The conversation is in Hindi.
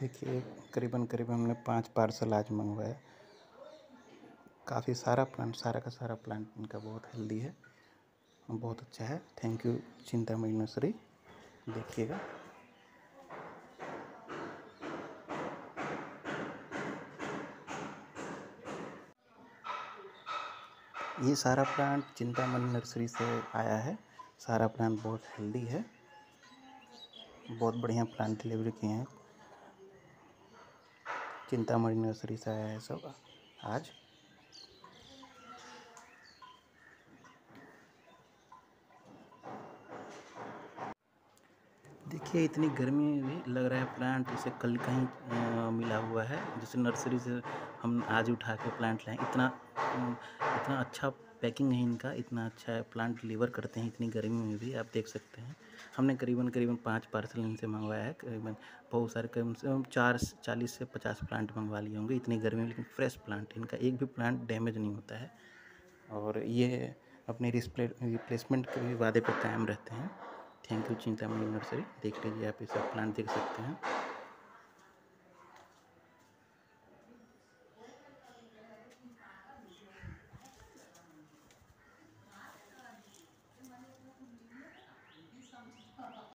देखिए, करीबन करीबन हमने पाँच पार्सल आज मंगवाया काफ़ी सारा प्लांट सारा का सारा प्लांट इनका बहुत हेल्दी है। बहुत अच्छा है। थैंक यू चिंतामणि नर्सरी देखिएगा। ये सारा प्लांट चिंतामणि नर्सरी से आया है। सारा प्लांट बहुत हेल्दी है। बहुत बढ़िया प्लांट डिलीवरी किए हैं। चिंतामणि नर्सरी से आया है सब। आज? देखिए इतनी गर्मी भी लग रहा है प्लांट इसे कल कहीं आ, मिला हुआ है। जैसे नर्सरी से हम आज उठा के प्लांट लाए इतना इतना अच्छा पैकिंग है इनका, इतना अच्छा है प्लांट डिलीवर करते हैं, इतनी गर्मी में भी, आप देख सकते हैं। हमने करीबन करीबन पाँच पार्सल इनसे मंगवाया है, करीबन बहुत सारे, कम से कम चार, चालीस से पचास प्लांट मंगवा लिए होंगे, इतनी गर्मी में, लेकिन फ्रेश प्लांट इनका एक भी प्लांट डैमेज नहीं होता है। और ये अपने रिप्लेसमेंट के भी वादे पर कायम रहते हैं। थैंक यू चिंतामणि नर्सरी देख लीजिए आप, ये सब प्लांट देख सकते हैं।